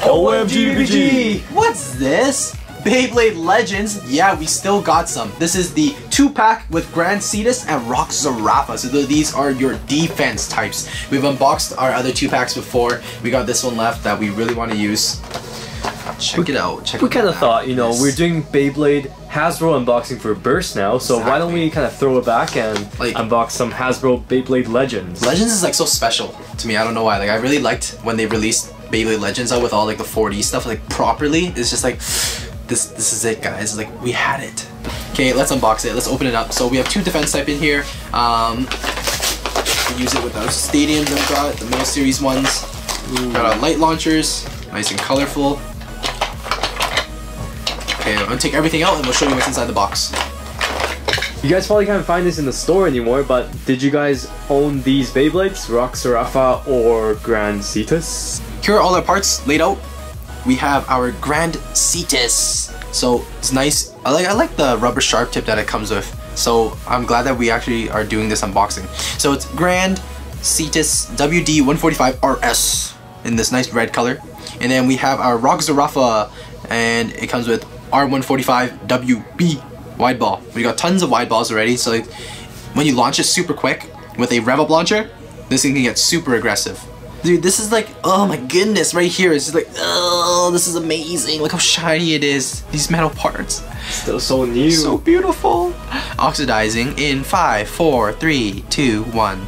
OMG! What's this? Beyblade Legends? Yeah, we still got some. This is the two pack with Grand Cetus and Rock Zurafa. So these are your defense types. We've unboxed our other two packs before. We got this one left that we really want to use. Check it out. Check We kind of thought, you know, we're doing Beyblade Hasbro unboxing for Burst now, so why don't we kind of throw it back and Like- unbox some Hasbro Beyblade Legends? Legends is like so special to me. I don't know why. Like I really liked when they released Beyblade Legends out with all like the 4D stuff like properly. It's just like this this is it guys. Like we had it. Okay, let's unbox it. Let's open it up. So we have two defense type in here. Um use it with our stadiums I've got, the Metal Series ones. Got our light launchers, nice and colorful. Okay, I'm gonna take everything out and we'll show you what's inside the box. You guys probably can't find this in the store anymore, but did you guys own these Beyblades? Rock or Grand Cetus? Here are all our parts laid out. We have our Grand Cetus. So it's nice. I like I like the rubber sharp tip that it comes with. So I'm glad that we actually are doing this unboxing. So it's Grand Cetus WD145 RS in this nice red color. And then we have our Rock Zurafa and it comes with R145 WB wide ball. We got tons of wide balls already. So like when you launch it super quick with a rev up launcher, this thing can get super aggressive. Dude, this is like, oh my goodness, right here. It's just like, oh, this is amazing. Look how shiny it is. These metal parts. Still so new. So beautiful. Oxidizing in five, four, three, two, one.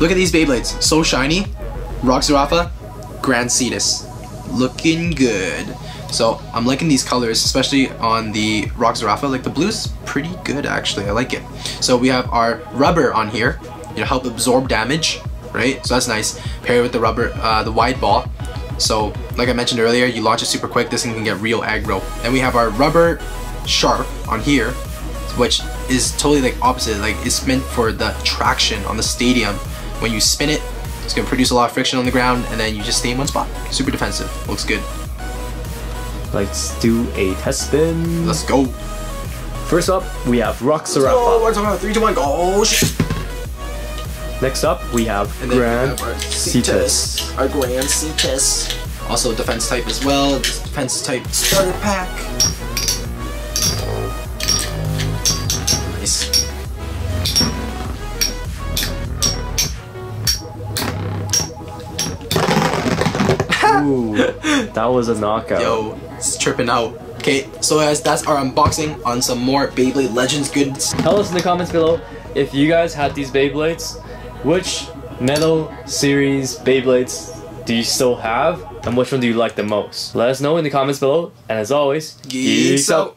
Look at these Beyblades. So shiny. Rock Zurafa, Grand Cetus. Looking good. So I'm liking these colors, especially on the Rock Zurafa. Like the blue's pretty good actually. I like it. So we have our rubber on here, you know, help absorb damage, right? So that's nice. Pair it with the rubber, uh, the wide ball. So like I mentioned earlier, you launch it super quick. This thing can get real aggro. Then we have our rubber sharp on here, which is totally like opposite. Like it's meant for the traction on the stadium. When you spin it, it's gonna produce a lot of friction on the ground, and then you just stay in one spot. Super defensive. Looks good. Let's do a test spin. Let's go. First up, we have Rock Oh, Zurafa. we're talking about three, two, one, go! Oh, shit. Next up, we have And then Grand our Cetus. Our Grand Cetus. Also defense type as well. This defense type starter pack. That was a knockout. Yo, it's tripping out. Okay, so guys, that's our unboxing on some more Beyblade Legends goods. Tell us in the comments below if you guys had these Beyblades, which Metal Series Beyblades do you still have, and which one do you like the most? Let us know in the comments below, and as always, Geeks out.